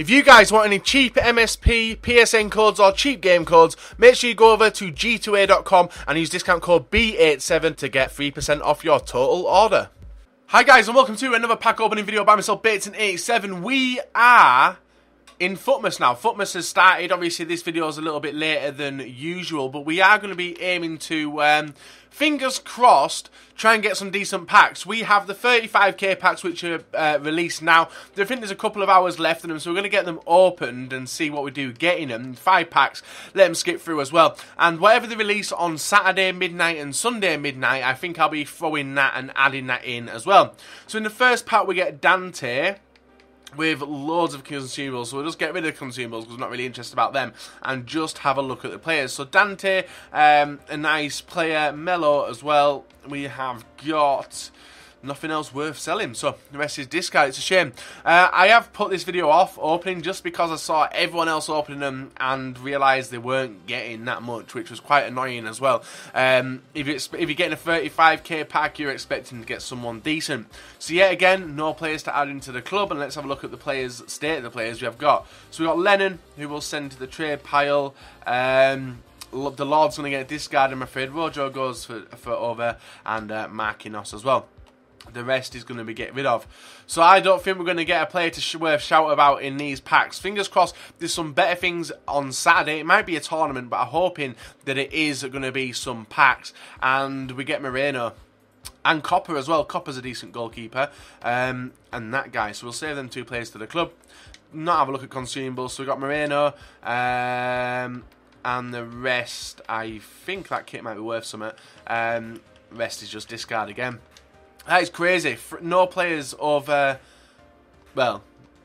If you guys want any cheap MSP, PSN codes, or cheap game codes, make sure you go over to g2a.com and use discount code B87 to get 3% off your total order. Hi guys and welcome to another pack opening video by myself, Bateson 87. We are in Futmas now. Futmas has started. Obviously, this video is a little bit later than usual, but we are going to be aiming to, um, fingers crossed, try and get some decent packs. We have the 35k packs which are uh, released now. I think there's a couple of hours left in them, so we're going to get them opened and see what we do getting them. Five packs, let them skip through as well. And whatever they release on Saturday midnight and Sunday midnight, I think I'll be throwing that and adding that in as well. So in the first pack, we get Dante with loads of consumables. So we'll just get rid of consumables because we're not really interested about them and just have a look at the players. So Dante, um, a nice player. Melo as well. We have got nothing else worth selling. So the rest is discard. It's a shame. Uh, I have put this video off opening just because I saw everyone else opening them and realised they weren't getting that much, which was quite annoying as well. Um, if, you if you're getting a 35k pack, you're expecting to get someone decent. So yet again, no players to add into the club, and let's have a look at the players, state of the players we have got. So we've got Lennon, who will send to the trade pile. Um, the Lord's going to get discarded, I'm afraid. Rojo goes for, for over, and uh, as well the rest is going to be get rid of. So I don't think we're going to get a player to sh worth shout about in these packs. Fingers crossed there's some better things on Saturday. It might be a tournament, but I'm hoping that it is going to be some packs. And we get Moreno. And Copper as well. Copper's a decent goalkeeper. Um, and that guy. So we'll save them two players to the club. Not have a look at consumables. So we got Moreno. Um, and the rest, I think that kit might be worth something. Um, rest is just discard again. That is crazy. No players of, uh, well,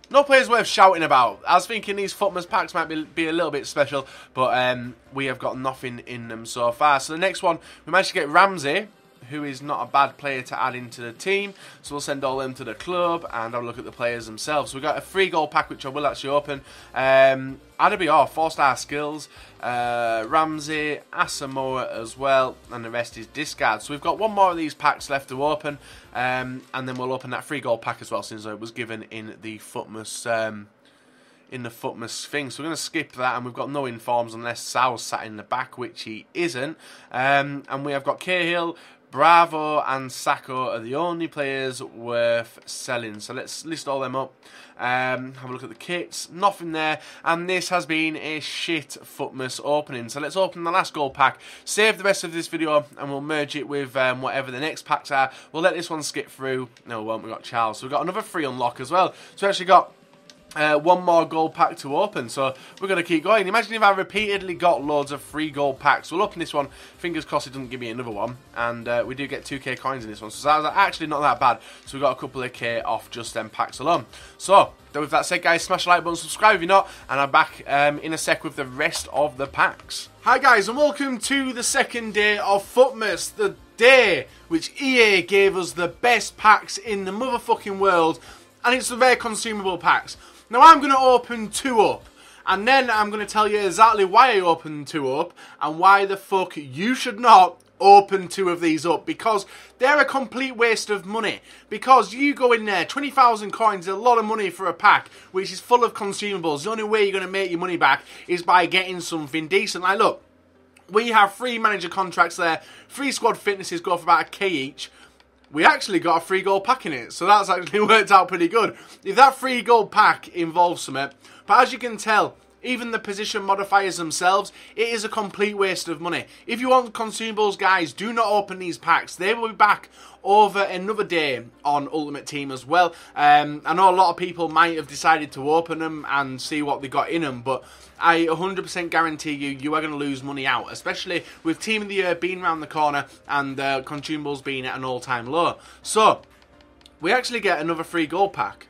no players worth shouting about. I was thinking these Futmas packs might be, be a little bit special, but um, we have got nothing in them so far. So the next one, we managed to get Ramsey, who is not a bad player to add into the team. So we'll send all them to the club and a look at the players themselves. So we've got a free goal pack, which I will actually open. Um, Adebayor, four-star skills. Uh, Ramsey, Asamoah as well. And the rest is discard. So we've got one more of these packs left to open. Um, and then we'll open that free goal pack as well, since it was given in the Futmas... Um, in the Futmas thing. So we're going to skip that, and we've got no informs unless Sal's sat in the back, which he isn't. Um, and we have got Cahill, Bravo and Sakho are the only players worth selling. So let's list all them up. Um, have a look at the kits. Nothing there. And this has been a shit Futmas opening. So let's open the last gold pack. Save the rest of this video and we'll merge it with um, whatever the next packs are. We'll let this one skip through. No, we won't. We've got Charles. So we've got another free unlock as well. So we actually got uh, one more gold pack to open, so we're going to keep going. Imagine if I repeatedly got loads of free gold packs. We'll open this one. Fingers crossed it doesn't give me another one. And uh, we do get 2k coins in this one, so that was actually not that bad. So we got a couple of k off just them packs alone. So, with that said, guys, smash the like button, subscribe if you're not, and I'm back um, in a sec with the rest of the packs. Hi, guys, and welcome to the second day of Futmas, the day which EA gave us the best packs in the motherfucking world, and it's the rare consumable packs. Now I'm going to open two up. And then I'm going to tell you exactly why I opened two up and why the fuck you should not open two of these up because they're a complete waste of money. Because you go in there, 20,000 coins is a lot of money for a pack which is full of consumables. The only way you're going to make your money back is by getting something decent. Like, look, we have three manager contracts there, three squad fitnesses go for about a K each we actually got a free gold pack in it. So that's actually worked out pretty good. If that free gold pack involves something, but as you can tell, even the position modifiers themselves, it is a complete waste of money. If you want consumables, guys, do not open these packs. They will be back over another day on Ultimate Team as well. Um, I know a lot of people might have decided to open them and see what they got in them, but I 100% guarantee you, you are going to lose money out, especially with Team of the Year being around the corner and uh, consumables being at an all-time low. So, we actually get another free gold pack.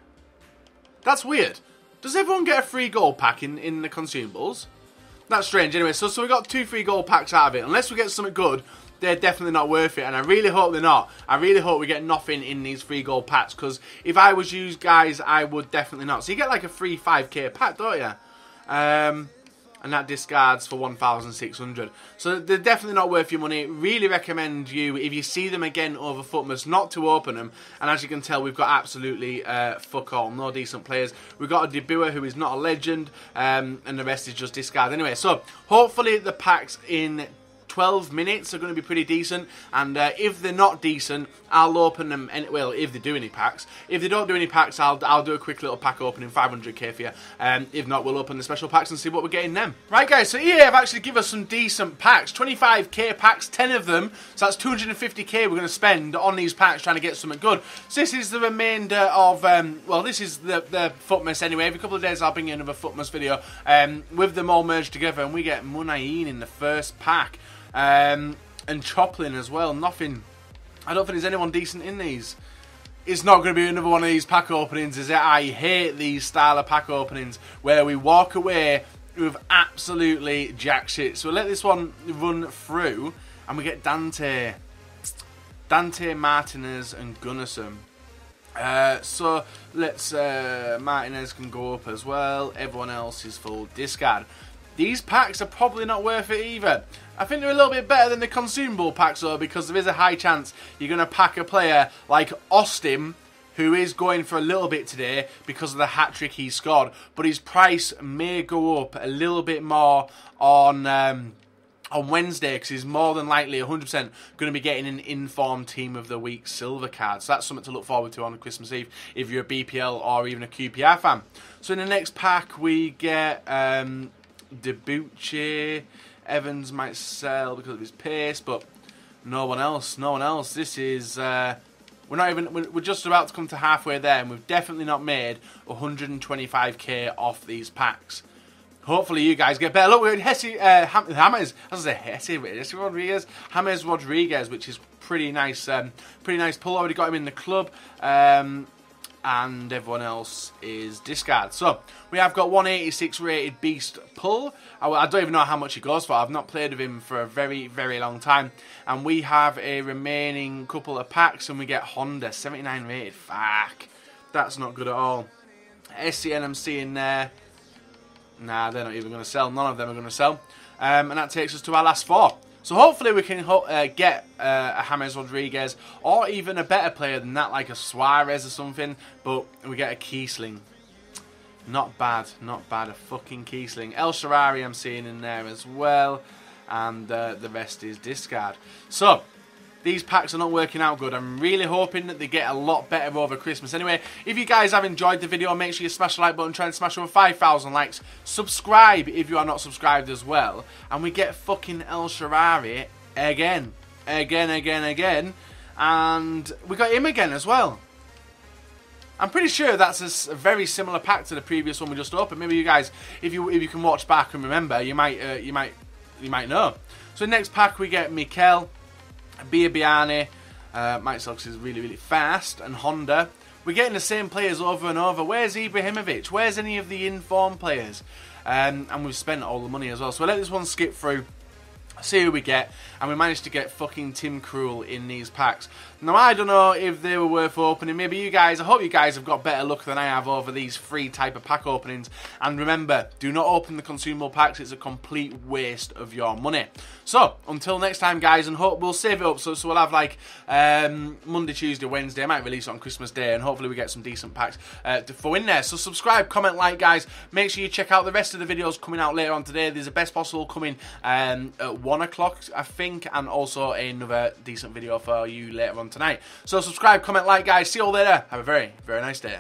That's weird. Does everyone get a free gold pack in, in the consumables? That's strange. Anyway, so, so we got two free gold packs out of it. Unless we get something good, they're definitely not worth it. And I really hope they're not. I really hope we get nothing in these free gold packs. Because if I was you guys, I would definitely not. So you get like a free 5k pack, don't you? Um, and that discards for 1,600. So they're definitely not worth your money. Really recommend you, if you see them again over FUTMAS, not to open them. And as you can tell, we've got absolutely uh, fuck all, no decent players. We've got Adebayor who is not a legend, um, and the rest is just discard. Anyway, so hopefully the packs in 12 minutes are going to be pretty decent. And uh, if they're not decent, I'll open them. Any, well, if they do any packs. If they don't do any packs, I'll I'll do a quick little pack opening, 500k for you. Um, if not, we'll open the special packs and see what we're getting them. Right, guys. So EA have actually given us some decent packs. 25k packs, 10 of them. So that's 250k we're going to spend on these packs trying to get something good. So this is the remainder of um, well, this is the the FUTMAS anyway. Every couple of days I'll bring you another FUTMAS video um, with them all merged together, and we get Muniain in the first pack. Um, and Choplin as well. Nothing. I don't think there's anyone decent in these. It's not going to be another one of these pack openings, is it? I hate these style of pack openings where we walk away with absolutely jack shit. So we'll let this one run through and we get Dante. Dante, Martinez and Gunnarsson. Uh, so let's uh, Martinez can go up as well. Everyone else is full discard. These packs are probably not worth it either. I think they're a little bit better than the consumable packs though because there is a high chance you're going to pack a player like Austin who is going for a little bit today because of the hat-trick he scored. But his price may go up a little bit more on... Um, on Wednesday because he's more than likely 100% going to be getting an informed team of the week silver card. So that's something to look forward to on Christmas Eve if you're a BPL or even a QPR fan. So in the next pack we get um, Debuchy. Evans might sell because of his pace, but no one else. No one else. This is. Uh, we're not even. We're just about to come to halfway there, and we've definitely not made 125k off these packs. Hopefully, you guys get better. Look, we're in Hesse, uh, Ham, James. I was Hesse, Hesse Rodriguez, James Rodriguez, which is pretty nice. Um, pretty nice pull. Already got him in the club. Um, and everyone else is discard. So we have got 186 rated Beast Pull. I, I, don't even know how much he goes for. I've not played with him for a very, very long time. And we have a remaining couple of packs and we get Honda 79 rated. Fuck. That's not good at all. SCNMC in there. Nah, they're not even going to sell. None of them are going to sell. Um, and that takes us to our last four. So hopefully we can uh, get uh, a James Rodriguez or even a better player than that, like a Suarez or something. But we get a Kiessling. Not bad, not bad. A fucking Kiessling. El Shaarawy I'm seeing in there as well. And uh, the rest is discard. So, these packs are not working out good. I'm really hoping that they get a lot better over Christmas. Anyway, if you guys have enjoyed the video, make sure you smash the like button, try and smash over 5,000 likes. Subscribe if you are not subscribed as well. And we get fucking El Shaarawy again. Again, again, again. And we got him again as well. I'm pretty sure that's a, very similar pack to the previous one we just opened. Maybe you guys, if you if you can watch back and remember, you might uh, you might you might know. So next pack we get Mikel, Biabiany, uh, Mike Sox is really, really fast, and Honda. We're getting the same players over and over. Where's Ibrahimovic? Where's any of the informed players? Um, and we've spent all the money as well. So we'll let this one skip through see who we get, and we managed to get fucking Tim Krul in these packs. Now, I don't know if they were worth opening. Maybe you guys, I hope you guys have got better luck than I have over these free type of pack openings. And remember, do not open the consumable packs. It's a complete waste of your money. So, until next time, guys, and hope we'll save it up. So, so we'll have like um, Monday, Tuesday, Wednesday. I might release it on Christmas Day, and hopefully we get some decent packs uh, to throw in there. So subscribe, comment, like, guys. Make sure you check out the rest of the videos coming out later on today. There's a best possible coming um, at 1 o'clock, I think, and also another decent video for you later on tonight. So subscribe, comment, like, guys. See you all later. Have a very, very nice day.